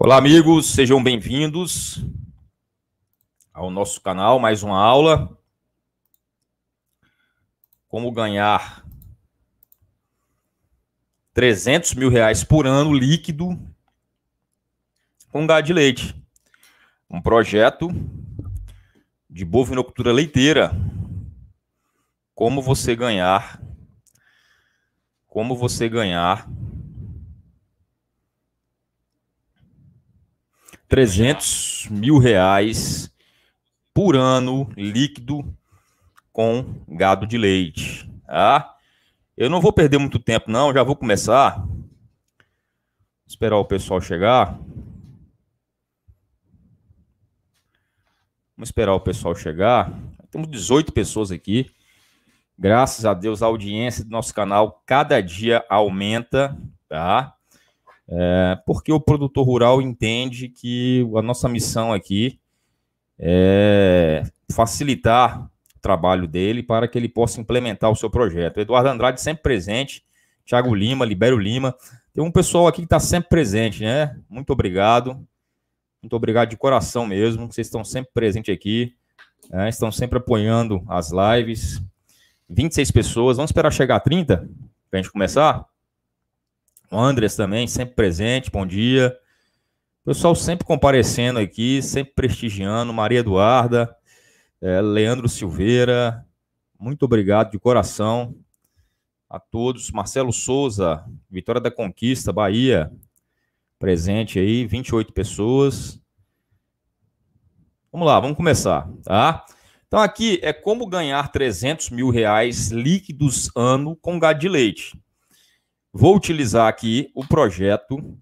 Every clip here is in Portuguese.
Olá, amigos, sejam bem-vindos ao nosso canal, mais uma aula. Como ganhar 300 mil reais por ano líquido com gado de leite. Um projeto de bovinocultura leiteira. Como você ganhar como você ganhar 300 mil reais por ano líquido com gado de leite. Tá? Eu não vou perder muito tempo, não, já vou começar. Esperar o pessoal chegar. Vamos esperar o pessoal chegar. Temos 18 pessoas aqui. Graças a Deus, a audiência do nosso canal cada dia aumenta, tá? É, porque o produtor rural entende que a nossa missão aqui é facilitar o trabalho dele para que ele possa implementar o seu projeto. Eduardo Andrade sempre presente, Thiago Lima, Libério Lima. Tem um pessoal aqui que está sempre presente, né? Muito obrigado. Muito obrigado de coração mesmo. Vocês estão sempre presentes aqui, né? estão sempre apoiando as lives. 26 pessoas. Vamos esperar chegar a 30 para a gente começar? O Andres também, sempre presente. Bom dia. Pessoal sempre comparecendo aqui, sempre prestigiando. Maria Eduarda, é, Leandro Silveira, muito obrigado de coração a todos. Marcelo Souza, Vitória da Conquista, Bahia, presente aí, 28 pessoas. Vamos lá, vamos começar, tá? Então aqui é como ganhar 300 mil reais líquidos ano com gado de leite. Vou utilizar aqui o projeto,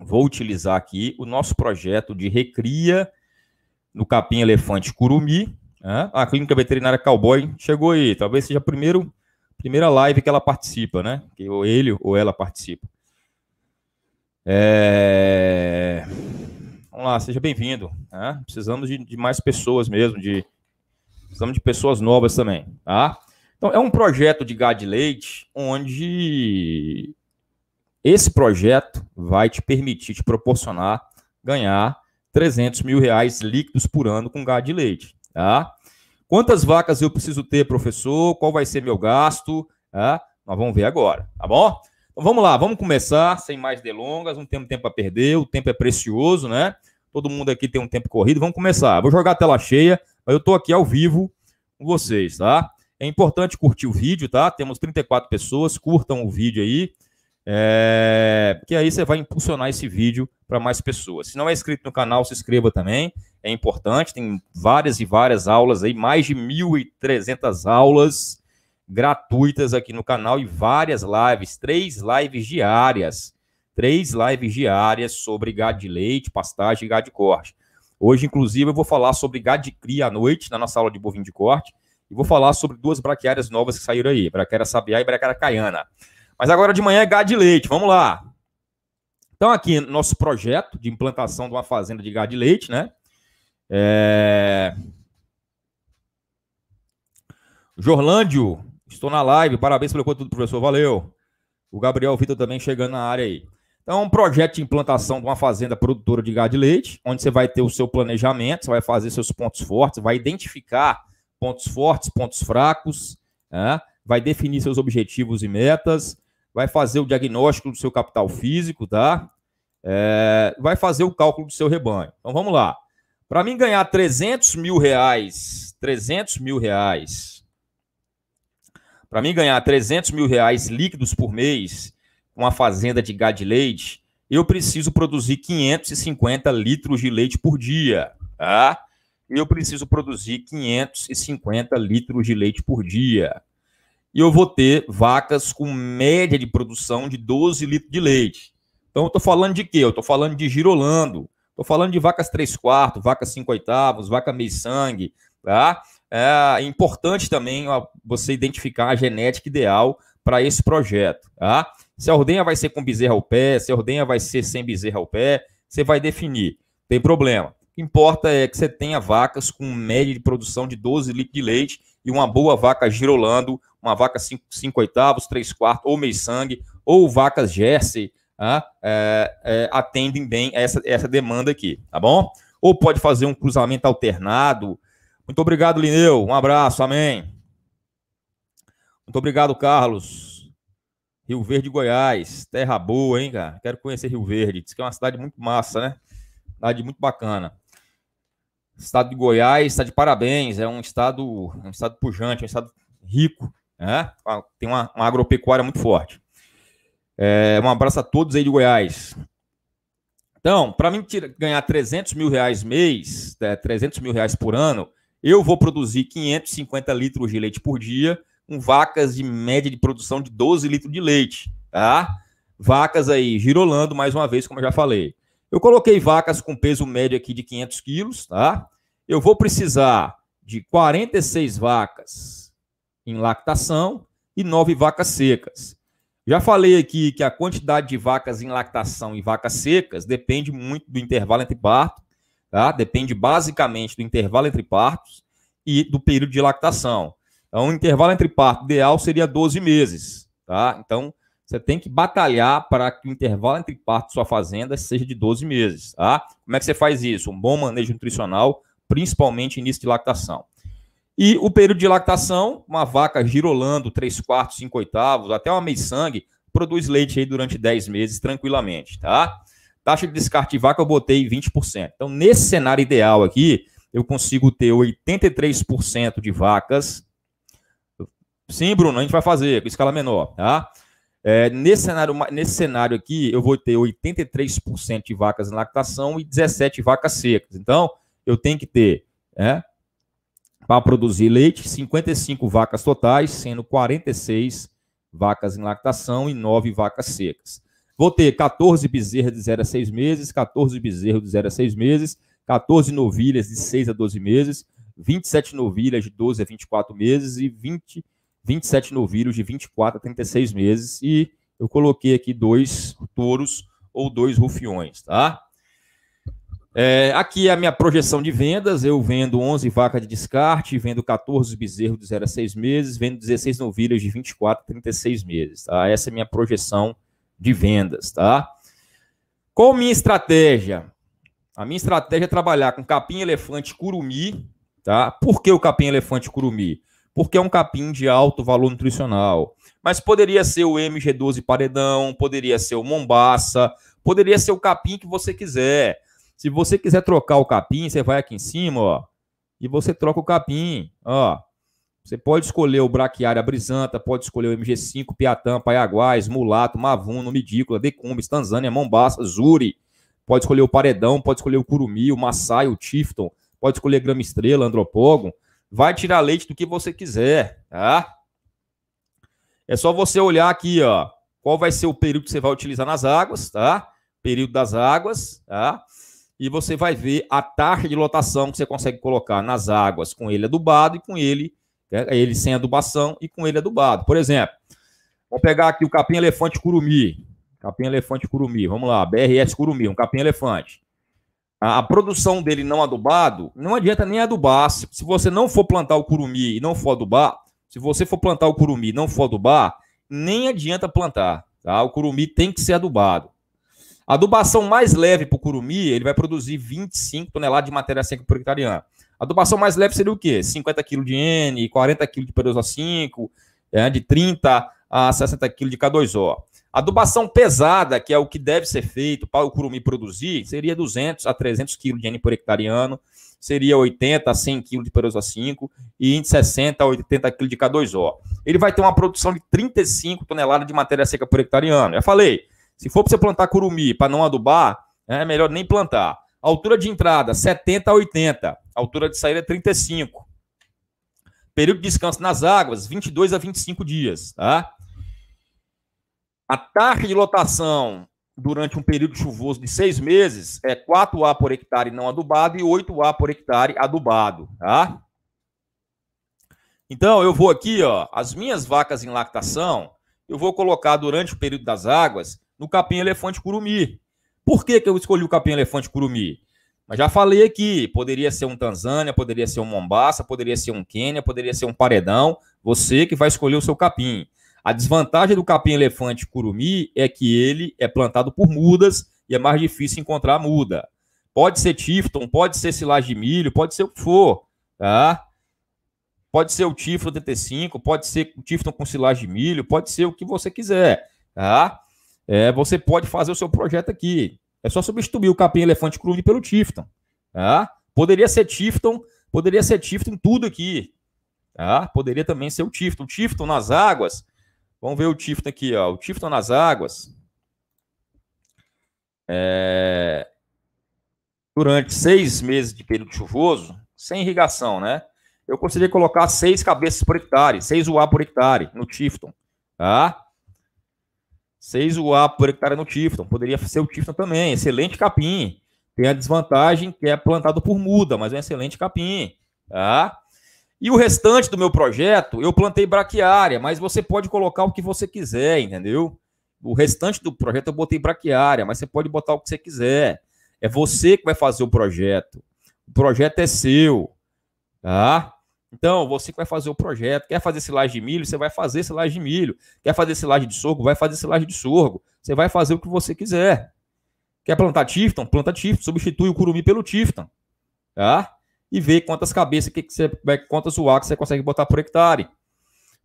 vou utilizar aqui o nosso projeto de recria no capim elefante curumi. Né? A clínica veterinária Cowboy chegou aí, talvez seja a primeiro, primeira live que ela participa, né? Que ou ele ou ela participa. É... Vamos lá, seja bem-vindo. Né? Precisamos de, de mais pessoas mesmo, de Precisamos de pessoas novas também, tá? Então, é um projeto de gado de leite onde esse projeto vai te permitir, te proporcionar ganhar 300 mil reais líquidos por ano com gado de leite, tá? Quantas vacas eu preciso ter, professor? Qual vai ser meu gasto? Tá? Nós vamos ver agora, tá bom? Então vamos lá, vamos começar, sem mais delongas, não temos tempo a perder, o tempo é precioso, né? Todo mundo aqui tem um tempo corrido, vamos começar. Vou jogar a tela cheia, mas eu estou aqui ao vivo com vocês, tá? É importante curtir o vídeo, tá? Temos 34 pessoas, curtam o vídeo aí, é... que aí você vai impulsionar esse vídeo para mais pessoas. Se não é inscrito no canal, se inscreva também, é importante, tem várias e várias aulas aí, mais de 1.300 aulas gratuitas aqui no canal e várias lives, três lives diárias, três lives diárias sobre gado de leite, pastagem e gado de corte. Hoje, inclusive, eu vou falar sobre gado de cria à noite, na nossa aula de bovino de corte, e vou falar sobre duas braquiárias novas que saíram aí, braquiária sabiá e braquiária caiana. Mas agora de manhã é gado de leite, vamos lá. Então, aqui, nosso projeto de implantação de uma fazenda de gado de leite, né? É... Jorlândio, estou na live, parabéns pelo conteúdo, professor, valeu. O Gabriel Vitor também chegando na área aí. Então, um projeto de implantação de uma fazenda produtora de gado de leite, onde você vai ter o seu planejamento, você vai fazer seus pontos fortes, vai identificar pontos fortes, pontos fracos, né? vai definir seus objetivos e metas, vai fazer o diagnóstico do seu capital físico, tá? É, vai fazer o cálculo do seu rebanho. Então, vamos lá. Para mim ganhar 300 mil reais, 300 mil reais, para mim ganhar 300 mil reais líquidos por mês, uma fazenda de gado de leite, eu preciso produzir 550 litros de leite por dia, tá? Eu preciso produzir 550 litros de leite por dia. E eu vou ter vacas com média de produção de 12 litros de leite. Então, eu estou falando de quê? Eu estou falando de girolando. Estou falando de vacas 3 quartos, vacas 5 oitavos, vaca meio sangue, tá? É importante também você identificar a genética ideal para esse projeto, tá? Se a ordenha vai ser com bezerra ao pé, se a ordenha vai ser sem bezerra ao pé, você vai definir. Tem problema. Que importa é que você tenha vacas com média de produção de 12 litros de leite e uma boa vaca girolando, uma vaca 5 oitavos, 3 quartos, ou meio sangue, ou vacas Jersey, tá? é, é, atendem bem essa, essa demanda aqui, tá bom? Ou pode fazer um cruzamento alternado. Muito obrigado, Lineu. Um abraço, amém. Muito obrigado, Carlos. Rio Verde, Goiás. Terra boa, hein, cara? Quero conhecer Rio Verde. Diz que é uma cidade muito massa, né? Cidade muito bacana. Estado de Goiás está de parabéns. É um estado, um estado pujante, um estado rico, né? Tem uma, uma agropecuária muito forte. É, um abraço a todos aí de Goiás. Então, para mim tira, ganhar 300 mil reais mês, é, 300 mil reais por ano, eu vou produzir 550 litros de leite por dia, com vacas de média de produção de 12 litros de leite, tá? Vacas aí girolando, mais uma vez, como eu já falei. Eu coloquei vacas com peso médio aqui de 500 quilos, tá? Eu vou precisar de 46 vacas em lactação e 9 vacas secas. Já falei aqui que a quantidade de vacas em lactação e vacas secas depende muito do intervalo entre partos, tá? Depende basicamente do intervalo entre partos e do período de lactação. Então, o intervalo entre parto ideal seria 12 meses, tá? Então, você tem que batalhar para que o intervalo entre parto sua fazenda seja de 12 meses, tá? Como é que você faz isso? Um bom manejo nutricional, principalmente início de lactação. E o período de lactação, uma vaca girolando 3 quartos, 5 oitavos, até uma meio sangue, produz leite aí durante 10 meses tranquilamente, tá? Taxa de descarte de vaca eu botei 20%. Então, nesse cenário ideal aqui, eu consigo ter 83% de vacas. Sim, Bruno, a gente vai fazer com escala menor, tá? É, nesse, cenário, nesse cenário aqui, eu vou ter 83% de vacas em lactação e 17 vacas secas. Então, eu tenho que ter é, para produzir leite, 55 vacas totais, sendo 46 vacas em lactação e 9 vacas secas. Vou ter 14 bezerras de 0 a 6 meses, 14 bezerros de 0 a 6 meses, 14 novilhas de 6 a 12 meses, 27 novilhas de 12 a 24 meses e 20, 27 novilhos de 24 a 36 meses. E eu coloquei aqui dois touros ou dois rufiões, tá? É, aqui é a minha projeção de vendas. Eu vendo 11 vacas de descarte, vendo 14 bezerros de 0 a 6 meses, vendo 16 novilhas de 24 a 36 meses. Tá? Essa é a minha projeção de vendas. Tá? Qual minha estratégia? A minha estratégia é trabalhar com capim elefante curumi. Tá? Por que o capim elefante curumi? Porque é um capim de alto valor nutricional. Mas poderia ser o MG12 paredão, poderia ser o mombaça, poderia ser o capim que você quiser. Se você quiser trocar o capim, você vai aqui em cima, ó, e você troca o capim, ó. Você pode escolher o Braquiária Brisanta, pode escolher o MG5, Piatã, Paiaguás, Mulato, Mavuno, Midícula, Decumbis, Tanzânia, Mombasa, Zuri. Pode escolher o Paredão, pode escolher o Curumi, o Massai, o Tifton, pode escolher Grama Estrela, Andropogon. Vai tirar leite do que você quiser, tá? É só você olhar aqui, ó, qual vai ser o período que você vai utilizar nas águas, tá? Período das águas, tá? e você vai ver a taxa de lotação que você consegue colocar nas águas com ele adubado e com ele, né, ele sem adubação e com ele adubado. Por exemplo, vamos pegar aqui o capim elefante curumi. Capim elefante curumi, vamos lá, BRS curumi, um capim elefante. A, a produção dele não adubado, não adianta nem adubar. Se, se você não for plantar o curumi e não for adubar, se você for plantar o curumi e não for adubar, nem adianta plantar. Tá? O curumi tem que ser adubado. A adubação mais leve para o curumi, ele vai produzir 25 toneladas de matéria seca por hectare. A adubação mais leve seria o quê? 50 kg de N, 40 kg de P2O5, 5, é, de 30 a 60 kg de K2O. Adubação pesada, que é o que deve ser feito para o curumi produzir, seria 200 a 300 kg de N por hectare ano, seria 80 a 100 kg de P2O5 e 60 a 80 kg de K2O. Ele vai ter uma produção de 35 toneladas de matéria seca por hectare ano. Já falei, se for para você plantar curumi para não adubar, é melhor nem plantar. Altura de entrada, 70 a 80. Altura de saída, 35. Período de descanso nas águas, 22 a 25 dias. Tá? A taxa de lotação durante um período chuvoso de seis meses é 4A por hectare não adubado e 8A por hectare adubado. Tá? Então, eu vou aqui, ó, as minhas vacas em lactação, eu vou colocar durante o período das águas no capim elefante curumi. Por que, que eu escolhi o capim elefante curumi? Mas já falei aqui, poderia ser um Tanzânia, poderia ser um Mombasa, poderia ser um Quênia, poderia ser um Paredão, você que vai escolher o seu capim. A desvantagem do capim elefante curumi é que ele é plantado por mudas e é mais difícil encontrar muda. Pode ser Tifton, pode ser silagem de milho, pode ser o que for, tá? Pode ser o Tifton 85, pode ser o Tifton com silagem de milho, pode ser o que você quiser, tá? É, você pode fazer o seu projeto aqui. É só substituir o capim elefante curumi pelo Tifton, tá? Poderia ser Tifton, poderia ser Tifton tudo aqui, tá? Poderia também ser o Tifton. O Tifton nas águas, vamos ver o Tifton aqui, ó. O Tifton nas águas, é, durante seis meses de período chuvoso, sem irrigação, né? Eu conseguiria colocar seis cabeças por hectare, seis UA por hectare no Tifton, tá? Seis UA por hectare no Tifton. Poderia ser o Tifton também, excelente capim. Tem a desvantagem que é plantado por muda, mas é um excelente capim, tá? E o restante do meu projeto, eu plantei braquiária, mas você pode colocar o que você quiser, entendeu? O restante do projeto eu botei braquiária, mas você pode botar o que você quiser. É você que vai fazer o projeto. O projeto é seu. Tá? Então, você que vai fazer o projeto. Quer fazer silagem de milho? Você vai fazer silagem de milho. Quer fazer silagem de sorgo? Vai fazer silagem de sorgo. Você vai fazer o que você quiser. Quer plantar tifton? Planta tifton. Substitui o curumi pelo tifton. Tá? E vê quantas cabeças, que você, quantas UA que você consegue botar por hectare.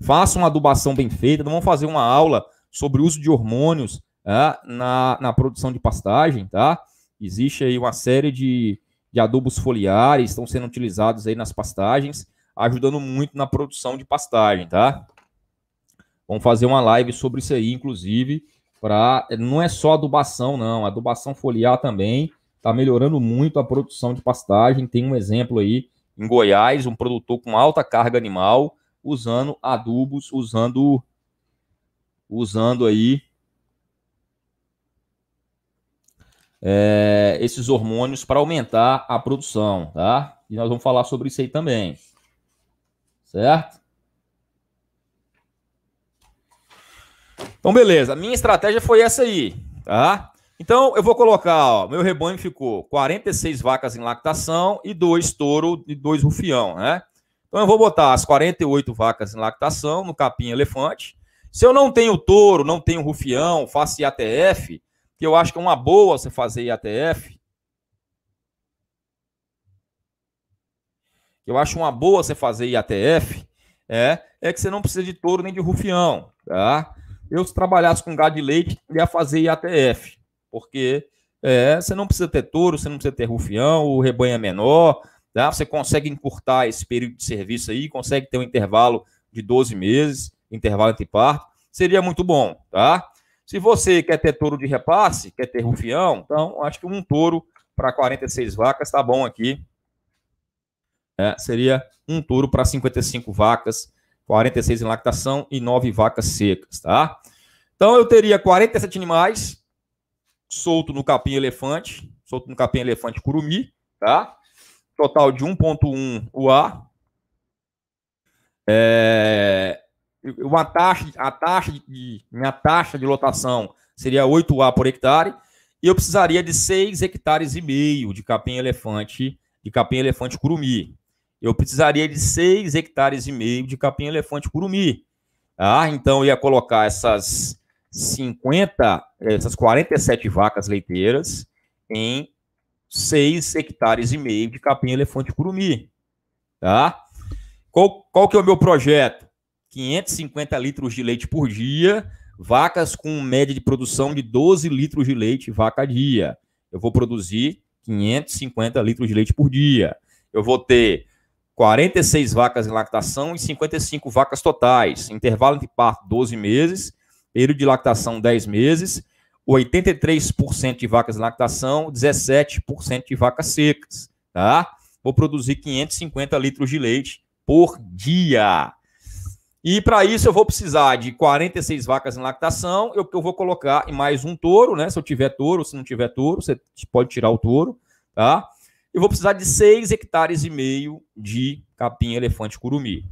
Faça uma adubação bem feita. Vamos fazer uma aula sobre o uso de hormônios é, na, na produção de pastagem, tá? Existe aí uma série de, de adubos foliares, estão sendo utilizados aí nas pastagens, ajudando muito na produção de pastagem, tá? Vamos fazer uma live sobre isso aí, inclusive, para não é só adubação, não, adubação foliar também está melhorando muito a produção de pastagem. Tem um exemplo aí em Goiás, um produtor com alta carga animal usando adubos, usando usando aí é, esses hormônios para aumentar a produção, tá? E nós vamos falar sobre isso aí também, certo? Então, beleza. A minha estratégia foi essa aí, tá? Então, eu vou colocar, ó, meu rebanho ficou 46 vacas em lactação e dois touro e dois rufião, né? Então, eu vou botar as 48 vacas em lactação no capim elefante se eu não tenho touro, não tenho rufião, faço IATF, que eu acho que é uma boa você fazer IATF. Eu acho uma boa você fazer IATF, é, é que você não precisa de touro nem de rufião, tá? Eu, se trabalhasse com gado de leite, ia fazer IATF, porque é, você não precisa ter touro, você não precisa ter rufião, o rebanho é menor, tá? Você consegue encurtar esse período de serviço aí, consegue ter um intervalo de 12 meses intervalo entre parto, seria muito bom, tá? Se você quer ter touro de repasse, quer ter rufião, então acho que um touro para 46 vacas está bom aqui. É, seria um touro para 55 vacas, 46 em lactação e 9 vacas secas, tá? Então eu teria 47 animais solto no capim elefante, solto no capim elefante curumi, tá? Total de 1.1 UA. É, uma taxa, a taxa de, minha taxa de lotação seria 8A por hectare, e eu precisaria de 6 hectares e meio de capim elefante, de capim elefante curumi. Eu precisaria de 6 hectares e meio de capim elefante curumi. Ah, então eu ia colocar essas 50, essas 47 vacas leiteiras em 6 hectares e meio de capim elefante curumi. Tá? Qual, qual que é o meu projeto? 550 litros de leite por dia, vacas com média de produção de 12 litros de leite vaca dia. Eu vou produzir 550 litros de leite por dia. Eu vou ter 46 vacas em lactação e 55 vacas totais. Intervalo de parto 12 meses, período de lactação 10 meses, 83% de vacas em lactação, 17% de vacas secas, tá? Vou produzir 550 litros de leite por dia. E para isso eu vou precisar de 46 vacas em lactação, eu, eu vou colocar em mais um touro, né? Se eu tiver touro, se não tiver touro, você pode tirar o touro, tá? Eu vou precisar de 6 hectares e meio de capim elefante curumi.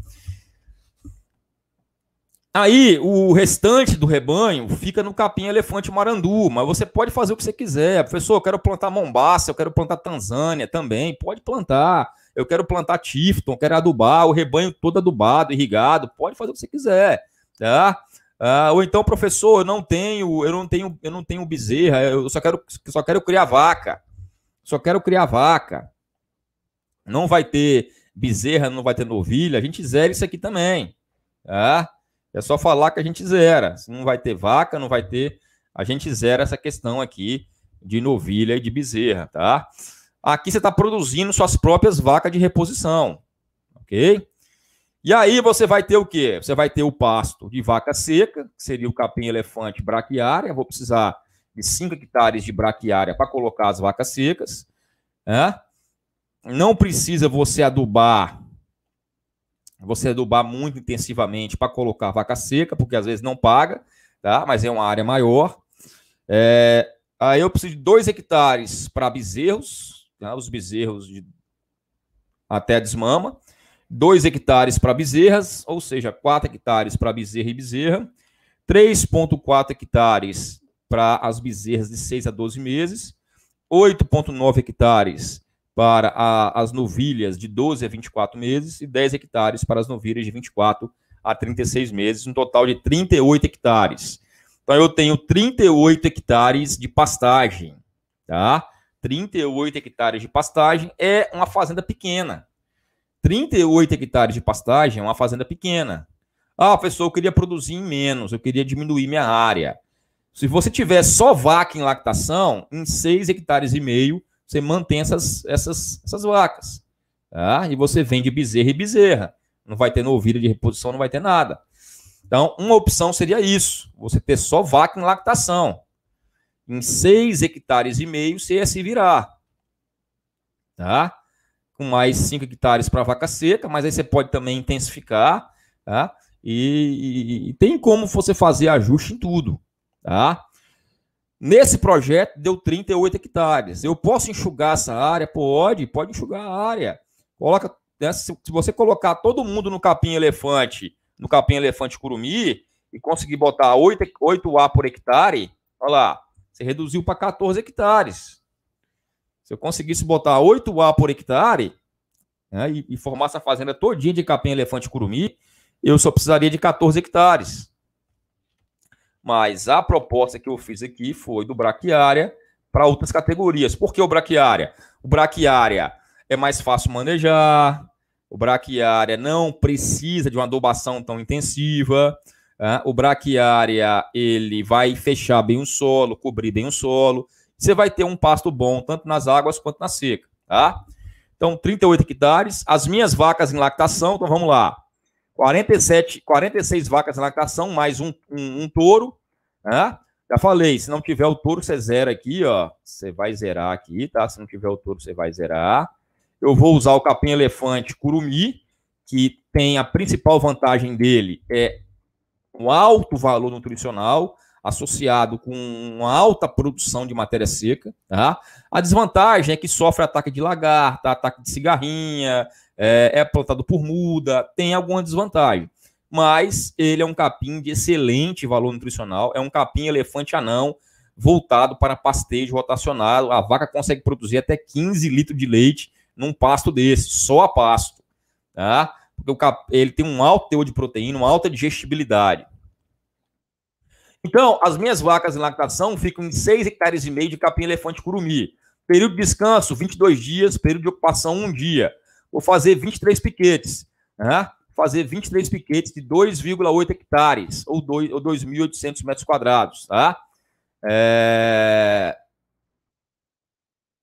Aí, o restante do rebanho fica no capim elefante marandu, mas você pode fazer o que você quiser. Professor, eu quero plantar Mombasa, eu quero plantar Tanzânia também, pode plantar eu quero plantar Tifton, quero adubar, o rebanho todo adubado, irrigado, pode fazer o que você quiser, tá? Ah, ou então, professor, eu não tenho, eu não tenho, eu não tenho bezerra, eu só quero, só quero criar vaca. Só quero criar vaca. Não vai ter bezerra, não vai ter novilha, a gente zera isso aqui também. Tá? É só falar que a gente zera. Não vai ter vaca, não vai ter, a gente zera essa questão aqui de novilha e de bezerra, tá? Aqui você está produzindo suas próprias vacas de reposição, ok? E aí você vai ter o quê? Você vai ter o pasto de vaca seca, que seria o capim elefante braquiária. Vou precisar de 5 hectares de braquiária para colocar as vacas secas. Né? Não precisa você adubar, você adubar muito intensivamente para colocar vaca seca, porque às vezes não paga, tá? mas é uma área maior. É, aí eu preciso de 2 hectares para bezerros, tá? os bezerros de, até desmama. 2 hectares para bezerras, ou seja, 4 hectares para bezerra e bezerra, 3,4 hectares para as bezerras de 6 a 12 meses, 8,9 hectares para a, as novilhas de 12 a 24 meses e 10 hectares para as novilhas de 24 a 36 meses, um total de 38 hectares. Então eu tenho 38 hectares de pastagem, tá? 38 hectares de pastagem é uma fazenda pequena. 38 hectares de pastagem é uma fazenda pequena. Ah, professor, eu queria produzir em menos, eu queria diminuir minha área. Se você tiver só vaca em lactação, em 6 hectares e meio, você mantém essas, essas, essas vacas. Tá? E você vende bezerra e bezerra. Não vai ter novilha de reposição, não vai ter nada. Então, uma opção seria isso: você ter só vaca em lactação. Em 6 hectares e meio, você ia se virar. Tá? com mais 5 hectares para vaca seca, mas aí você pode também intensificar, tá? E, e, e, tem como você fazer ajuste em tudo, tá? Nesse projeto deu 38 hectares. Eu posso enxugar essa área? Pode, pode enxugar a área. Coloca, né, se, se, você colocar todo mundo no capim elefante, no capim elefante curumi, e conseguir botar 8, 8 A por hectare, olha lá, você reduziu para 14 hectares. Se eu conseguisse botar 8 A por hectare né, e, e, formar essa fazenda todinha de capim elefante curumi, eu só precisaria de 14 hectares. Mas a proposta que eu fiz aqui foi do braquiária para outras categorias. Por que o braquiária? O braquiária é mais fácil manejar, o braquiária não precisa de uma adubação tão intensiva, né? o braquiária ele vai fechar bem o solo, cobrir bem o solo, você vai ter um pasto bom, tanto nas águas quanto na seca, tá? Então, 38 hectares. As minhas vacas em lactação, então vamos lá. 47, 46 vacas em lactação, mais um, um, um touro, né? Já falei, se não tiver o touro, você zera aqui, ó. Você vai zerar aqui, tá? Se não tiver o touro, você vai zerar. Eu vou usar o capim elefante curumi, que tem a principal vantagem dele é um alto valor nutricional associado com uma alta produção de matéria seca. Tá? A desvantagem é que sofre ataque de lagarta, ataque de cigarrinha, é, é plantado por muda, tem alguma desvantagem. Mas ele é um capim de excelente valor nutricional, é um capim elefante anão, voltado para pastejo rotacionado. A vaca consegue produzir até 15 litros de leite num pasto desse, só a pasto. Tá? Porque cap... ele tem um alto teor de proteína, uma alta digestibilidade. Então, as minhas vacas em lactação ficam em 6 hectares e meio de capim elefante curumi. Período de descanso, 22 dias. Período de ocupação, 1 dia. Vou fazer 23 piquetes. Né? Fazer 23 piquetes de 2,8 hectares, ou 2.800 metros quadrados. Tá? É...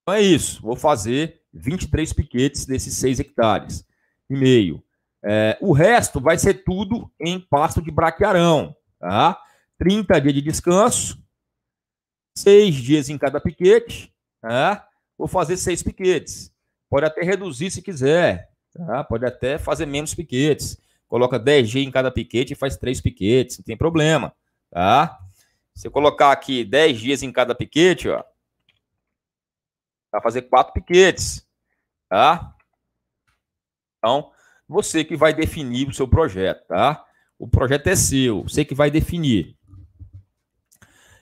Então é isso. Vou fazer 23 piquetes desses 6 hectares e meio. É... o resto vai ser tudo em pasto de braquiarão. Tá? 30 dias de descanso, seis dias em cada piquete, tá? vou fazer seis piquetes. Pode até reduzir se quiser, tá? pode até fazer menos piquetes. Coloca 10 dias em cada piquete e faz três piquetes, não tem problema. Tá? Se eu colocar aqui 10 dias em cada piquete, ó, vai fazer quatro piquetes. Tá? Então, você que vai definir o seu projeto, tá? O projeto é seu, você que vai definir.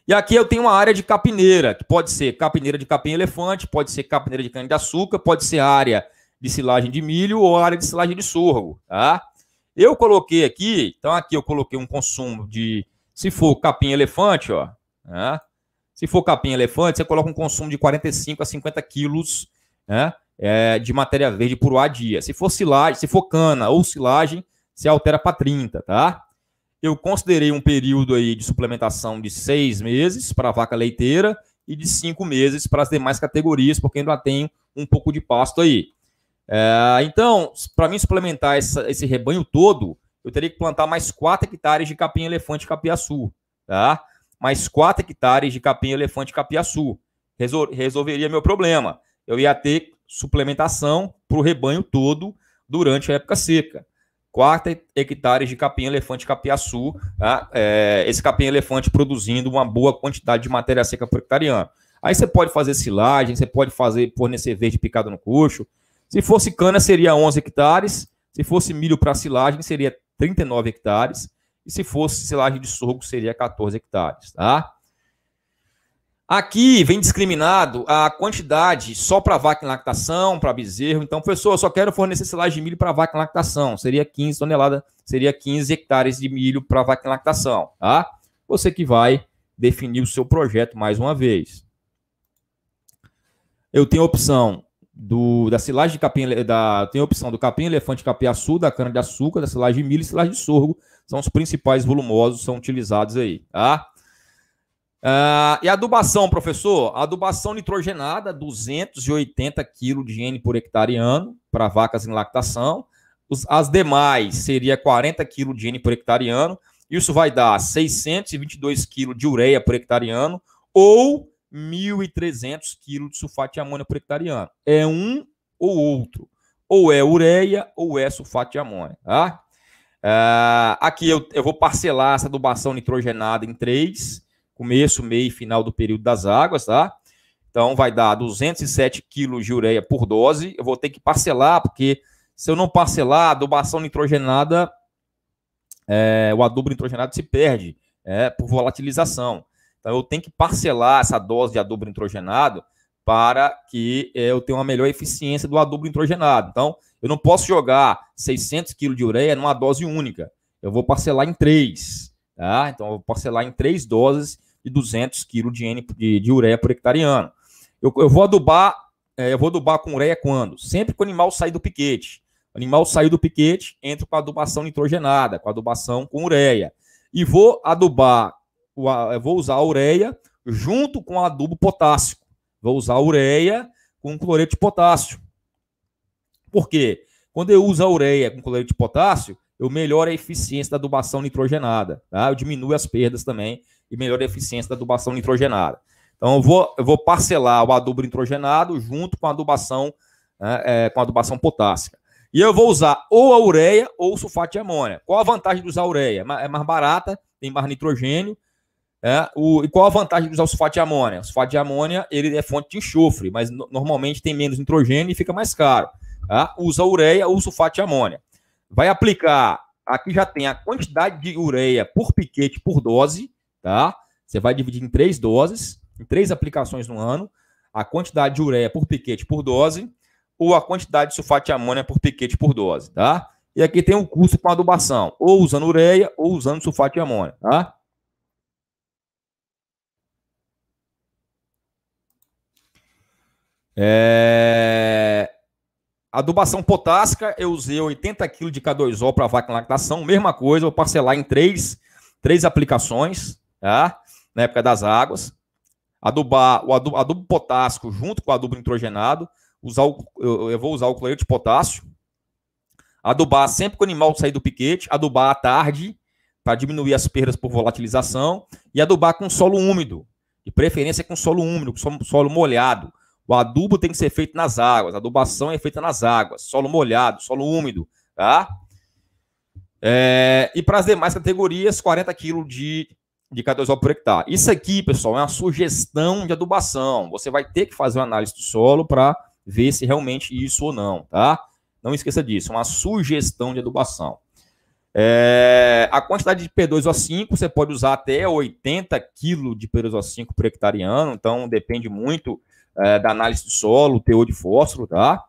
E aqui eu tenho uma área de capineira, que pode ser capineira de capim-elefante, pode ser capineira de cana-de-açúcar, pode ser área de silagem de milho ou área de silagem de sorgo, tá? Eu coloquei aqui, então aqui eu coloquei um consumo de Se for capim elefante, ó, né? se for capim elefante, você coloca um consumo de 45 a 50 quilos né? é, de matéria verde por a dia. Se for silagem, se for cana ou silagem, você altera para 30, tá? Eu considerei um período aí de suplementação de seis meses para a vaca leiteira e de cinco meses para as demais categorias, porque ainda tenho um pouco de pasto aí. É, então, para mim suplementar essa, esse rebanho todo, eu teria que plantar mais 4 hectares de capim elefante capiaçu, tá? Mais 4 hectares de capim elefante capiaçu. Resol resolveria meu problema. Eu ia ter suplementação para o rebanho todo durante a época seca. 4 hectares de capim elefante capiaçu, tá? é, esse capim elefante produzindo uma boa quantidade de matéria seca por hectareano. Aí você pode fazer silagem, você pode fazer fornecer verde picado no coxo, se fosse cana, seria 11 hectares. Se fosse milho para silagem, seria 39 hectares. E se fosse silagem de sorgo, seria 14 hectares, tá? Aqui vem discriminado a quantidade só para vaca em lactação, para bezerro. Então, professor, eu só quero fornecer silagem de milho para vaca em lactação. Seria 15 toneladas, seria 15 hectares de milho para vaca em lactação, tá? Você que vai definir o seu projeto mais uma vez. Eu tenho a opção do, da silagem de capim, da, a opção do capim elefante capiaçu, da cana de açúcar, da silagem de milho e silagem de sorgo, são os principais volumosos, são utilizados aí, tá? Uh, e adubação, professor? Adubação nitrogenada, 280 kg de N por hectare ano para vacas em lactação. Os, as demais seria 40 kg de N por hectare ano. Isso vai dar 622 kg de ureia por hectare ano ou 1.300 quilos de sulfato de amônia por hectare ano. É um ou outro. Ou é ureia ou é sulfato de amônia. Tá? Uh, aqui eu, eu vou parcelar essa adubação nitrogenada em três, começo, meio e final do período das águas, tá? Então vai dar 207 quilos de ureia por dose. Eu vou ter que parcelar, porque se eu não parcelar, a adubação nitrogenada, é, o adubo nitrogenado se perde é, por volatilização. Então eu tenho que parcelar essa dose de adubo nitrogenado para que é, eu tenha uma melhor eficiência do adubo nitrogenado. Então eu não posso jogar 600 kg de ureia numa dose única. Eu vou parcelar em três. Tá? Então eu vou parcelar em três doses de 200 kg de, N, de, de ureia por hectare ano. Eu, eu vou adubar, é, eu vou adubar com ureia quando? Sempre que o animal sair do piquete. O animal saiu do piquete, entra com a adubação nitrogenada, com a adubação com ureia. E vou adubar vou usar a ureia junto com adubo potássico. Vou usar a ureia com cloreto de potássio. Por quê? Quando eu uso a ureia com cloreto de potássio, eu melhoro a eficiência da adubação nitrogenada. Tá? Eu diminuo as perdas também e melhoro a eficiência da adubação nitrogenada. Então eu vou, eu vou parcelar o adubo nitrogenado junto com a adubação, né, é, com a adubação potássica. E eu vou usar ou a ureia ou o sulfato de amônia. Qual a vantagem de usar a ureia? É mais barata, tem mais nitrogênio é, o, e qual a vantagem de usar o sulfato de amônia? O sulfato de amônia ele é fonte de enxofre, mas no, normalmente tem menos nitrogênio e fica mais caro. Tá? Usa ureia ou sulfato de amônia. Vai aplicar, aqui já tem a quantidade de ureia por piquete por dose, tá? Você vai dividir em três doses, em três aplicações no ano, a quantidade de ureia por piquete por dose, ou a quantidade de sulfato de amônia por piquete por dose, tá? E aqui tem um custo com adubação, ou usando ureia ou usando sulfato de amônia, tá? É... Adubação potássica, eu usei 80 kg de K2O para vaca em lactação, mesma coisa, vou parcelar em três, três aplicações, tá? na época das águas. Adubar o adubo, adubo potássico junto com o adubo nitrogenado, usar o, eu, eu, vou usar o cloreto de potássio. Adubar sempre que o animal sair do piquete, adubar à tarde, para diminuir as perdas por volatilização, e adubar com solo úmido, de preferência com solo úmido, com solo molhado o adubo tem que ser feito nas águas, a adubação é feita nas águas, solo molhado, solo úmido, tá? É, e para as demais categorias, 40 kg de, de K2O por hectare. Isso aqui, pessoal, é uma sugestão de adubação. Você vai ter que fazer uma análise do solo para ver se realmente isso ou não, tá? Não esqueça disso, é uma sugestão de adubação. É, a quantidade de P2O5 você pode usar até 80 kg de P2O5 por hectare ano, então depende muito é, da análise do solo, teor de fósforo, tá?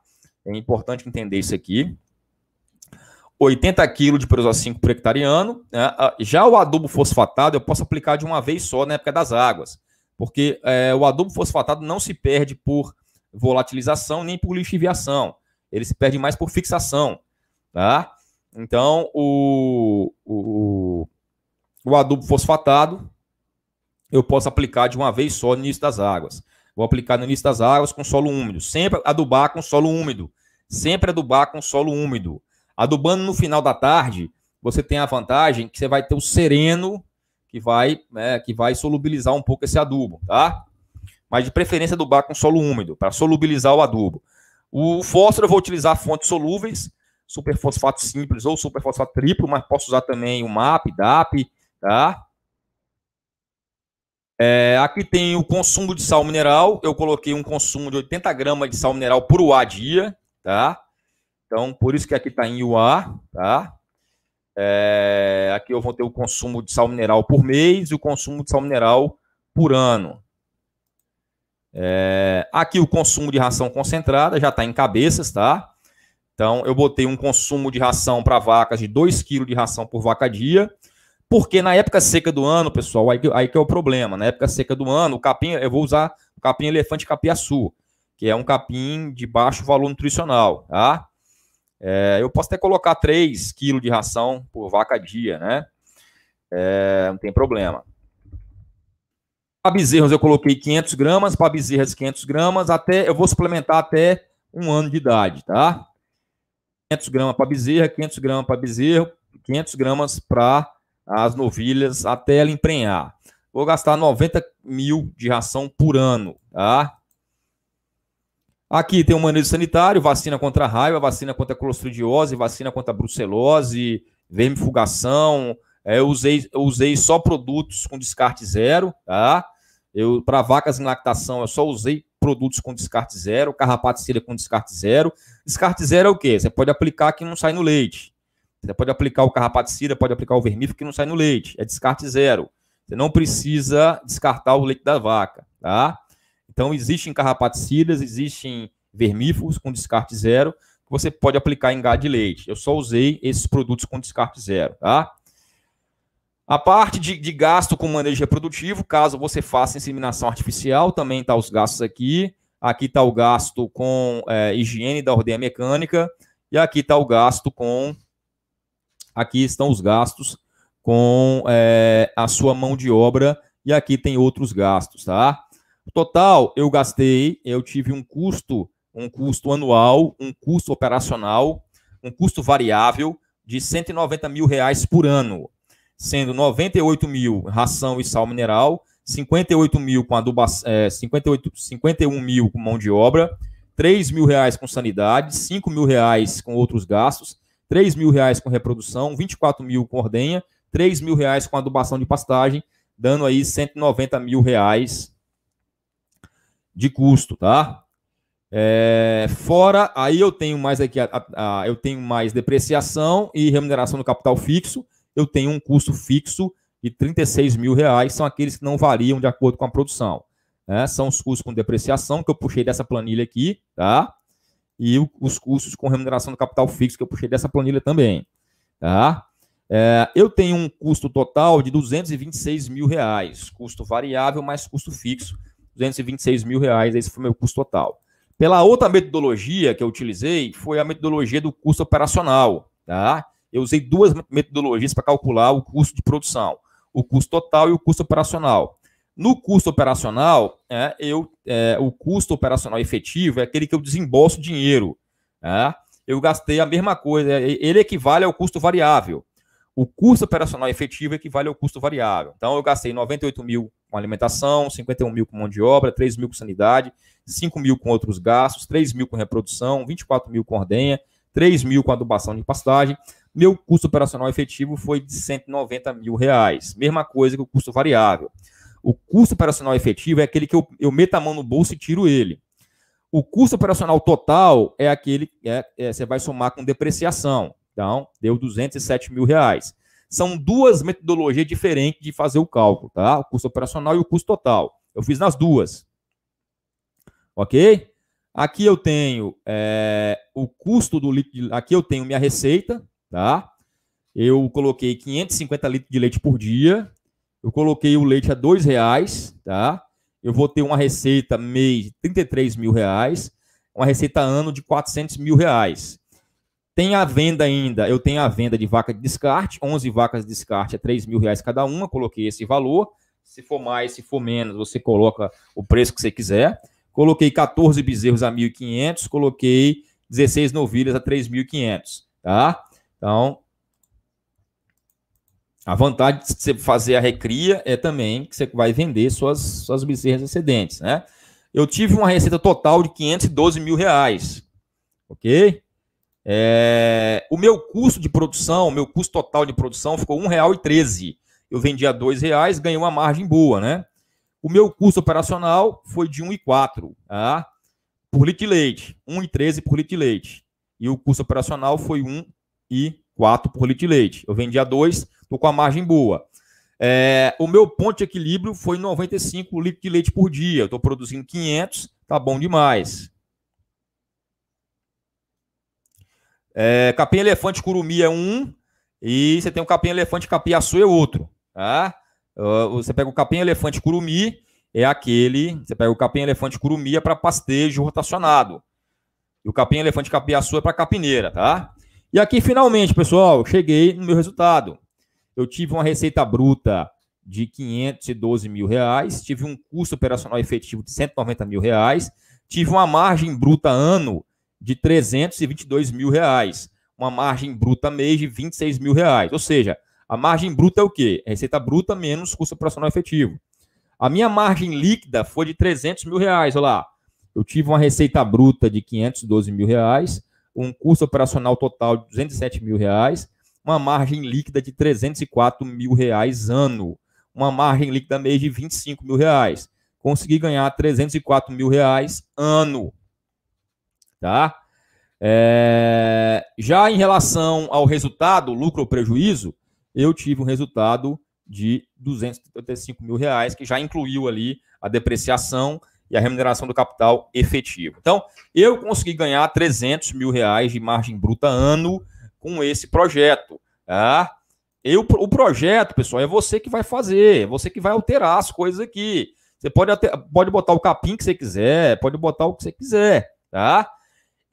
É importante entender isso aqui. 80 kg de perosal 5 por hectareano. Né? Já o adubo fosfatado eu posso aplicar de uma vez só na época das águas, porque é, o adubo fosfatado não se perde por volatilização nem por lixiviação, ele se perde mais por fixação. Tá? Então, o, o, o adubo fosfatado eu posso aplicar de uma vez só no início das águas. Vou aplicar no início das águas com solo úmido. Sempre adubar com solo úmido. Sempre adubar com solo úmido. Adubando no final da tarde, você tem a vantagem que você vai ter o sereno que vai, né, que vai solubilizar um pouco esse adubo, tá? Mas de preferência adubar com solo úmido, para solubilizar o adubo. O fósforo eu vou utilizar fontes solúveis, superfosfato simples ou superfosfato triplo, mas posso usar também o MAP, DAP, tá? É, aqui tem o consumo de sal mineral. Eu coloquei um consumo de 80 gramas de sal mineral por UA dia, tá? Então, por isso que aqui está em UA, tá? É, aqui eu vou ter o consumo de sal mineral por mês e o consumo de sal mineral por ano. É, aqui o consumo de ração concentrada já está em cabeças, tá? Então, eu botei um consumo de ração para vacas de 2 kg de ração por vaca dia, porque na época seca do ano, pessoal, aí, aí que é o problema. Na época seca do ano, o capim, eu vou usar o capim elefante capiaçu, que é um capim de baixo valor nutricional, tá? É, eu posso até colocar 3 quilos de ração por vaca dia, né? É, não tem problema. Para bezerros eu coloquei 500 gramas, para bezerras 500 gramas, até eu vou suplementar até um ano de idade, tá? 500 gramas para bezerra, 500 gramas para bezerro, 500 gramas para as novilhas até ela emprenhar. Vou gastar 90 mil de ração por ano, tá? Aqui tem o um manejo sanitário, vacina contra raiva, vacina contra clostridiose, vacina contra brucelose, vermifugação. É, eu, usei, eu usei só produtos com descarte zero, tá? Para vacas em lactação, eu só usei produtos com descarte zero, carrapaticida com descarte zero. Descarte zero é o quê? Você pode aplicar que não sai no leite. Você pode aplicar o carrapaticida, pode aplicar o vermífugo que não sai no leite. É descarte zero. Você não precisa descartar o leite da vaca, tá? Então, existem carrapaticidas, existem vermífugos com descarte zero, que você pode aplicar em gado de leite. Eu só usei esses produtos com descarte zero, tá? A parte de, de gasto com manejo reprodutivo, caso você faça inseminação artificial, também está os gastos aqui. Aqui está o gasto com é, higiene da ordenha mecânica. E aqui está o gasto com. Aqui estão os gastos com é, a sua mão de obra. E aqui tem outros gastos, tá? Total, eu gastei, eu tive um custo, um custo anual, um custo operacional, um custo variável de 190 mil reais por ano, sendo 98 mil ração e sal mineral, 58 mil com adubação, é, 58, 51 mil com mão de obra, 3 mil reais com sanidade, 5 mil reais com outros gastos, 3 mil reais com reprodução, 24 mil com ordenha, 3 mil reais com adubação de pastagem, dando aí 190 mil reais de custo, tá? É, fora, aí eu tenho mais aqui, a, a, a, eu tenho mais depreciação e remuneração do capital fixo, eu tenho um custo fixo de 36 mil reais, são aqueles que não variam de acordo com a produção. Né? São os custos com depreciação, que eu puxei dessa planilha aqui, tá? E o, os custos com remuneração do capital fixo, que eu puxei dessa planilha também, tá? É, eu tenho um custo total de 226 mil reais, custo variável mais custo fixo, 226 mil reais, esse foi o meu custo total. Pela outra metodologia que eu utilizei, foi a metodologia do custo operacional, tá? Eu usei duas metodologias para calcular o custo de produção, o custo total e o custo operacional. No custo operacional, é, eu, é, o custo operacional efetivo é aquele que eu desembolso dinheiro. É? Eu gastei a mesma coisa, é, ele equivale ao custo variável. O custo operacional efetivo equivale ao custo variável. Então, eu gastei 98 mil com alimentação, 51 mil com mão de obra, 3 mil com sanidade, 5 mil com outros gastos, 3 mil com reprodução, 24 mil com ordenha, 3 mil com adubação de pastagem. Meu custo operacional efetivo foi de 190 mil reais. Mesma coisa que o custo variável. O custo operacional efetivo é aquele que eu, eu meto a mão no bolso e tiro ele. O custo operacional total é aquele que é, é, você vai somar com depreciação. Então, deu 207 mil reais. São duas metodologias diferentes de fazer o cálculo, tá? O custo operacional e o custo total. Eu fiz nas duas. Ok? Aqui eu tenho é, o custo do líquido, aqui eu tenho minha receita, tá? Eu coloquei 550 litros de leite por dia. Eu coloquei o leite a dois reais, tá? Eu vou ter uma receita mês de 33 mil reais, uma receita ano de 400 mil reais. Tem a venda ainda, eu tenho a venda de vaca de descarte, 11 vacas de descarte a 3 mil reais cada uma, coloquei esse valor. Se for mais, se for menos, você coloca o preço que você quiser. Coloquei 14 bezerros a 1.500, coloquei 16 novilhas a 3.500, tá? Então, a vantagem de você fazer a recria é também que você vai vender suas, suas bezerras excedentes, né? Eu tive uma receita total de 512 mil reais, ok? É, o meu custo de produção, o meu custo total de produção ficou R$ 1,13. Eu vendi a R$ 2,00, ganhei uma margem boa, né? O meu custo operacional foi de R$ 1,04 tá? por litro de leite, R$ 1,13 por litro de leite. E o custo operacional foi R$ 1,04 por litro de leite. Eu vendi a 2, estou com a margem boa. É, o meu ponto de equilíbrio foi 95 litros de leite por dia. Estou produzindo 500, tá bom demais. É, capim elefante curumi é um, e você tem o capim elefante capiaçu é outro. Tá? Você pega o capim elefante curumi, é aquele. Você pega o capim elefante curumi é para pastejo rotacionado. E o capim elefante capiaçu é para capineira, tá? E aqui, finalmente, pessoal, cheguei no meu resultado. Eu tive uma receita bruta de 512 mil reais, tive um custo operacional efetivo de 190 mil reais, tive uma margem bruta ano de 322 mil reais, uma margem bruta mês de 26 mil reais. Ou seja, a margem bruta é o quê? É receita bruta menos custo operacional efetivo. A minha margem líquida foi de 300 mil reais. Olha lá, eu tive uma receita bruta de 512 mil reais, um custo operacional total de 207 mil reais, uma margem líquida de 304 mil reais ano, uma margem líquida mês de 25 mil reais. Consegui ganhar 304 mil reais ano. Tá? É... Já em relação ao resultado, lucro ou prejuízo, eu tive um resultado de 235 mil reais, que já incluiu ali a depreciação e a remuneração do capital efetivo. Então, eu consegui ganhar 300 mil reais de margem bruta ano com esse projeto. Tá? Eu, o projeto, pessoal, é você que vai fazer, é você que vai alterar as coisas aqui. Você pode, até, pode botar o capim que você quiser, pode botar o que você quiser, tá?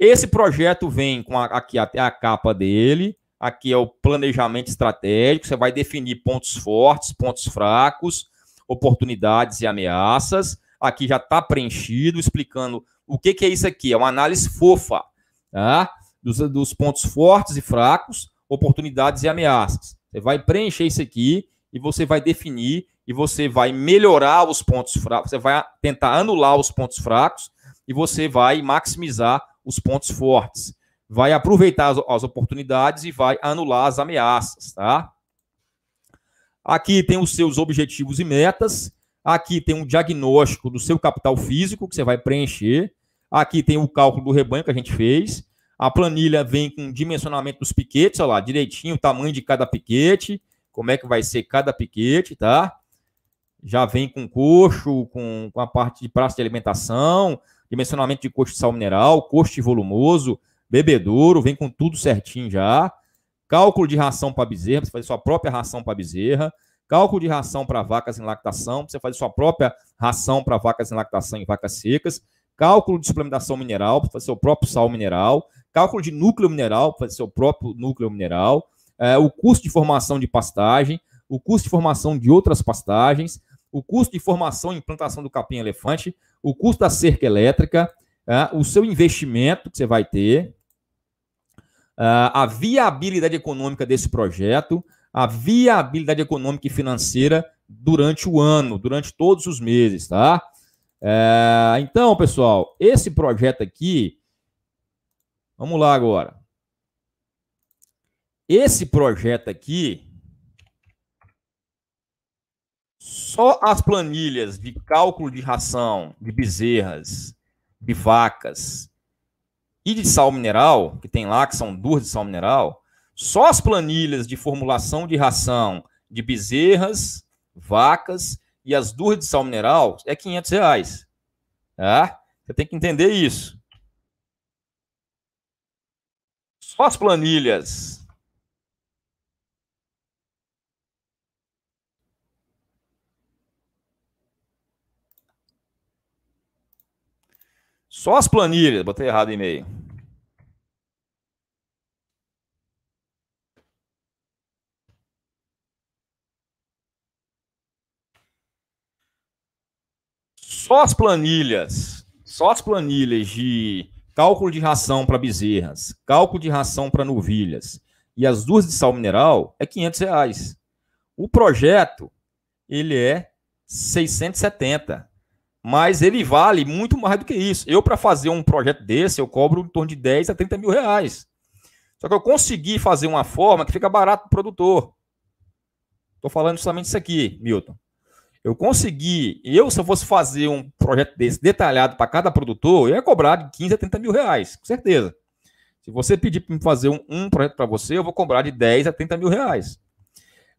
Esse projeto vem com a, aqui até a capa dele, aqui é o planejamento estratégico, você vai definir pontos fortes, pontos fracos, oportunidades e ameaças. Aqui já está preenchido, explicando o que, que, é isso aqui. É uma análise fofa, tá? dos, dos pontos fortes e fracos, oportunidades e ameaças. Você vai preencher isso aqui e você vai definir e você vai melhorar os pontos fracos, você vai tentar anular os pontos fracos e você vai maximizar os pontos fortes. Vai aproveitar as, as oportunidades e vai anular as ameaças, tá? Aqui tem os seus objetivos e metas. Aqui tem um diagnóstico do seu capital físico que você vai preencher. Aqui tem o cálculo do rebanho que a gente fez. A planilha vem com dimensionamento dos piquetes, olha lá, direitinho o tamanho de cada piquete, como é que vai ser cada piquete, tá? Já vem com coxo, com, com a parte de praça de alimentação, dimensionamento de coxo de sal mineral, coxo volumoso, bebedouro, vem com tudo certinho já. Cálculo de ração para bezerra, você fazer sua própria ração para bezerra. Cálculo de ração para vacas em lactação, você fazer sua própria ração para vacas em lactação e vacas secas. Cálculo de suplementação mineral, para fazer seu próprio sal mineral cálculo de núcleo mineral, fazer seu próprio núcleo mineral, é, o custo de formação de pastagem, o custo de formação de outras pastagens, o custo de formação e implantação do capim-elefante, o custo da cerca elétrica, é, o seu investimento que você vai ter, é, a viabilidade econômica desse projeto, a viabilidade econômica e financeira durante o ano, durante todos os meses, tá? É, então, pessoal, esse projeto aqui, Vamos lá agora. Esse projeto aqui, só as planilhas de cálculo de ração de bezerras, de vacas e de sal mineral, que tem lá, que são duas de sal mineral, só as planilhas de formulação de ração de bezerras, vacas e as duas de sal mineral é 500 reais. Tá? Você tem que entender isso. Só as planilhas Só as planilhas, botei errado o e-mail. Só as planilhas, só as planilhas de cálculo de ração para bezerras, cálculo de ração para novilhas e as duas de sal mineral é 500 reais. O projeto, ele é 670, mas ele vale muito mais do que isso. Eu, para fazer um projeto desse, eu cobro em torno de 10 a 30 mil reais. Só que eu consegui fazer uma forma que fica barato para o produtor. Estou falando justamente isso aqui, Milton. Eu consegui, eu, se eu fosse fazer um projeto desse detalhado para cada produtor, eu ia cobrar de 15 a 30 mil reais, com certeza. Se você pedir para me fazer um, um projeto para você, eu vou cobrar de 10 a 30 mil reais.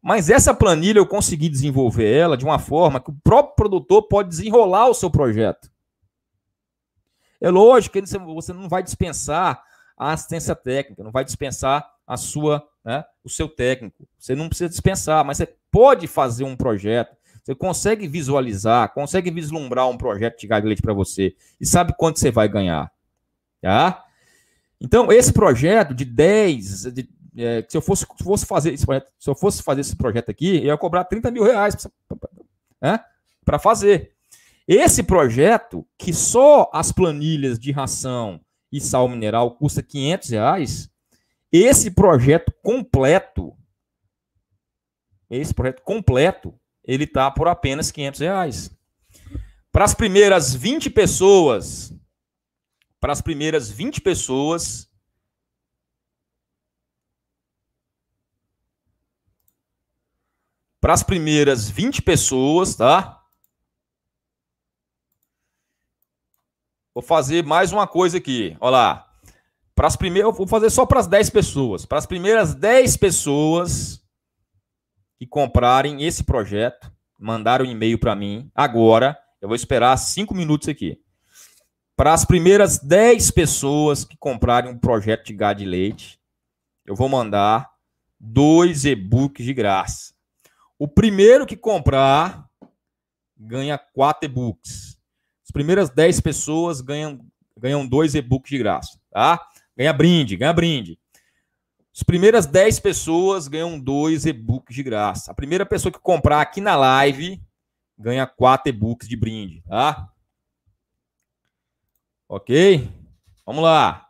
Mas essa planilha eu consegui desenvolver ela de uma forma que o próprio produtor pode desenrolar o seu projeto. É lógico que você não vai dispensar a assistência técnica, não vai dispensar a sua, né, o seu técnico. Você não precisa dispensar, mas você pode fazer um projeto, você consegue visualizar, consegue vislumbrar um projeto de gado leite para você e sabe quanto você vai ganhar. Tá? Então, esse projeto de 10, de, é, se eu fosse, fosse fazer esse projeto, se eu fosse fazer esse projeto aqui, eu ia cobrar 30 mil reais para né, fazer. Esse projeto, que só as planilhas de ração e sal mineral custa 500 reais, esse projeto completo, esse projeto completo, ele está por apenas 500 reais. Para as primeiras 20 pessoas, para as primeiras 20 pessoas, para as primeiras 20 pessoas, tá? Vou fazer mais uma coisa aqui. Olha lá. Para as primeiras, vou fazer só para as 10 pessoas. Para as primeiras 10 pessoas, que comprarem esse projeto, mandaram um e-mail para mim agora. Eu vou esperar cinco minutos aqui. Para as primeiras 10 pessoas que comprarem um projeto de gado de leite, eu vou mandar dois e-books de graça. O primeiro que comprar ganha quatro e-books. As primeiras 10 pessoas ganham, ganham dois e-books de graça, tá? Ganha brinde, ganha brinde. As primeiras 10 pessoas ganham dois e-books de graça. A primeira pessoa que comprar aqui na live ganha quatro e-books de brinde, tá? Ok? Vamos lá.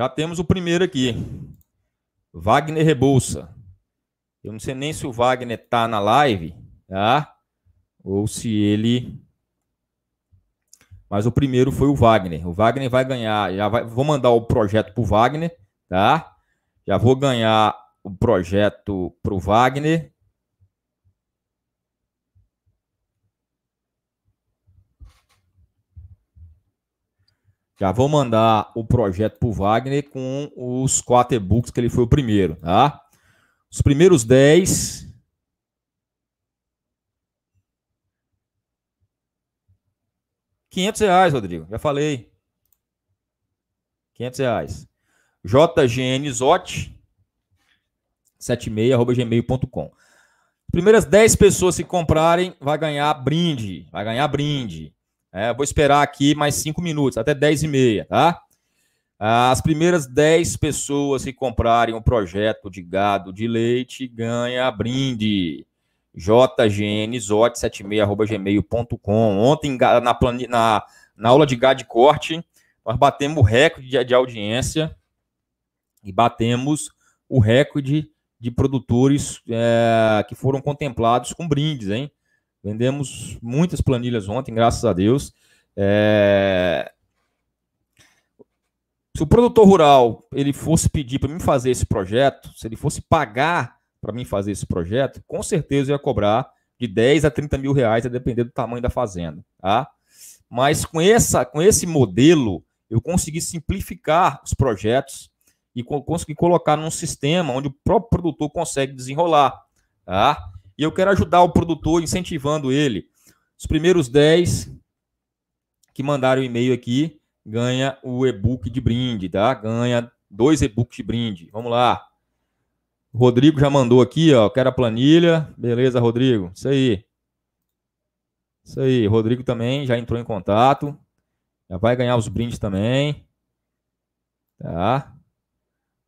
Já temos o primeiro aqui. Wagner Rebouça. Eu não sei nem se o Wagner tá na live, tá? Ou se ele. Mas o primeiro foi o Wagner. O Wagner vai ganhar. Já vai... Vou mandar o projeto pro Wagner, tá? Já vou ganhar o projeto pro Wagner. Já vou mandar o projeto para o Wagner com os quatro e-books que ele foi o primeiro, tá? Os primeiros 10. Quinhentos reais, Rodrigo. Já falei. Quinhentos reais. JGNZOT 76.gmail.com. Primeiras 10 pessoas que comprarem vai ganhar brinde. Vai ganhar brinde. É, vou esperar aqui mais cinco minutos, até 10 e meia, tá? As primeiras 10 pessoas que comprarem o projeto de gado de leite ganha brinde. jgnzot76.gmail.com Ontem, na, na, na aula de gado de corte, nós batemos o recorde de, de audiência e batemos o recorde de produtores é, que foram contemplados com brindes, hein? Vendemos muitas planilhas ontem, graças a Deus. É... Se o produtor rural ele fosse pedir para mim fazer esse projeto, se ele fosse pagar para mim fazer esse projeto, com certeza eu ia cobrar de 10 a 30 mil reais, a depender do tamanho da fazenda. Tá? Mas com, essa, com esse modelo, eu consegui simplificar os projetos e consegui colocar num sistema onde o próprio produtor consegue desenrolar. Tá? E eu quero ajudar o produtor incentivando ele. Os primeiros 10 que mandaram o e-mail aqui ganha o e-book de brinde, tá? Ganha dois e-books de brinde. Vamos lá. O Rodrigo já mandou aqui, ó. Quero a planilha. Beleza, Rodrigo. Isso aí. Isso aí. Rodrigo também já entrou em contato. Já vai ganhar os brindes também. Tá?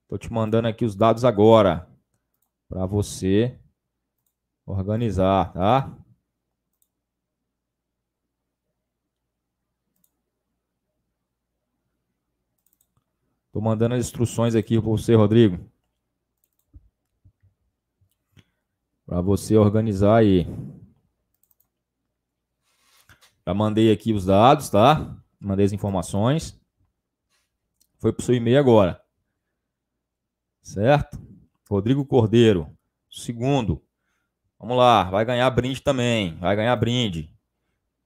Tô te mandando aqui os dados agora para você organizar, tá? Tô mandando as instruções aqui para você, Rodrigo. Para você organizar aí. Já mandei aqui os dados, tá? Mandei as informações. Foi para o seu e-mail agora. Certo? Rodrigo Cordeiro. Segundo. Vamos lá. Vai ganhar brinde também. Vai ganhar brinde.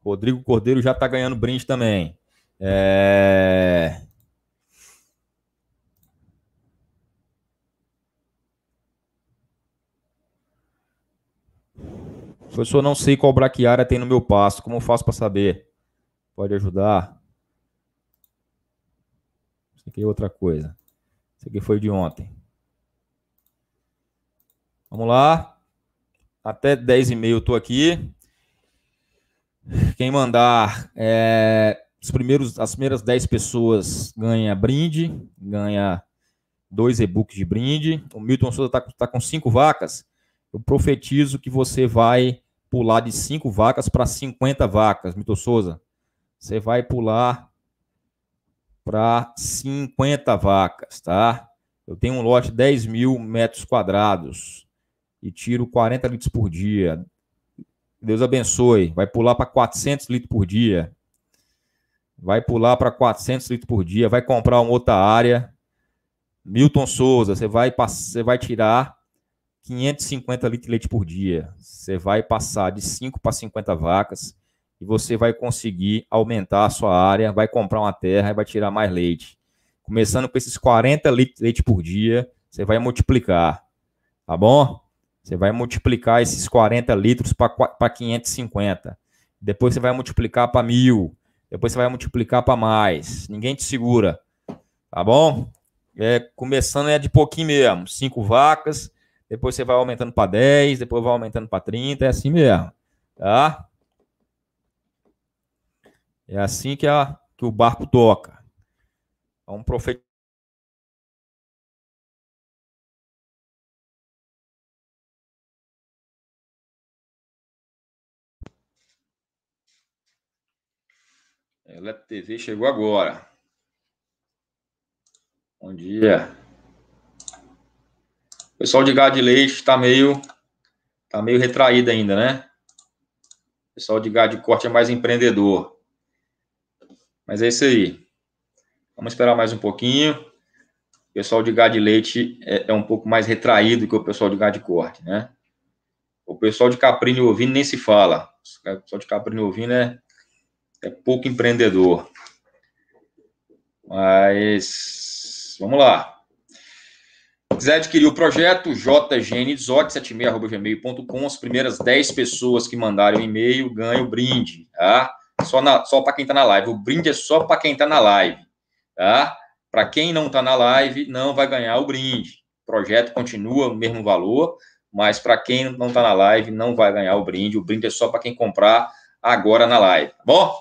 Rodrigo Cordeiro já está ganhando brinde também. É... Professor, não sei qual braquiária tem no meu passo. Como eu faço para saber? Pode ajudar? Isso aqui é outra coisa. Isso aqui foi de ontem. Vamos lá. Até 10 e meio eu tô aqui. Quem mandar é, os primeiros, as primeiras 10 pessoas ganha brinde, ganha dois e-books de brinde. O Milton Souza está tá com cinco vacas. Eu profetizo que você vai pular de 5 vacas para 50 vacas, Mito Souza. Você vai pular para 50 vacas, tá? Eu tenho um lote de 10 mil metros quadrados e tiro 40 litros por dia. Deus abençoe. Vai pular para 400 litros por dia. Vai pular para 400 litros por dia. Vai comprar uma outra área. Milton Souza, você vai, você vai tirar 550 litros de leite por dia. Você vai passar de 5 para 50 vacas e você vai conseguir aumentar a sua área, vai comprar uma terra e vai tirar mais leite. Começando com esses 40 litros de leite por dia, você vai multiplicar, tá bom? Você vai multiplicar esses 40 litros para 550. Depois você vai multiplicar para mil. Depois você vai multiplicar para mais. Ninguém te segura, tá bom? É, começando é de pouquinho mesmo. Cinco vacas, depois você vai aumentando para 10, depois vai aumentando para 30, é assim mesmo, tá? É assim que, a, que o barco toca. É TV chegou agora. Bom dia. O pessoal de gado de leite está meio, tá meio retraído ainda, né? O pessoal de gado de corte é mais empreendedor. Mas é isso aí. Vamos esperar mais um pouquinho. O pessoal de gado de leite é, é um pouco mais retraído que o pessoal de gado de corte, né? O pessoal de caprino e ovino nem se fala. O pessoal de caprino e ovino é, é pouco empreendedor. Mas vamos lá quiser adquirir o projeto, jgnexote76.gmail.com, as primeiras 10 pessoas que mandarem o e-mail ganham o brinde, tá? Só, só para quem está na live. O brinde é só para quem está na live, tá? Para quem não está na live, não vai ganhar o brinde. O projeto continua o mesmo valor, mas para quem não está na live, não vai ganhar o brinde. O brinde é só para quem comprar agora na live, tá bom?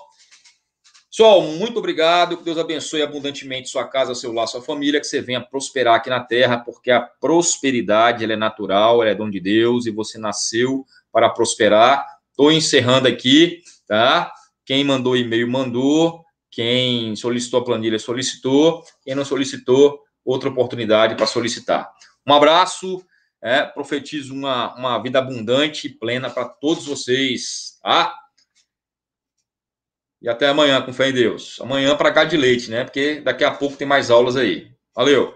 Pessoal, muito obrigado. Que Deus abençoe abundantemente sua casa, seu lar, sua família. Que você venha prosperar aqui na terra, porque a prosperidade ela é natural, ela é dom de Deus e você nasceu para prosperar. Estou encerrando aqui, tá? Quem mandou e-mail, mandou. Quem solicitou a planilha, solicitou. Quem não solicitou, outra oportunidade para solicitar. Um abraço. É, profetizo uma, uma vida abundante e plena para todos vocês, tá? E até amanhã, com fé em Deus. Amanhã para cá de leite, né? Porque daqui a pouco tem mais aulas aí. Valeu!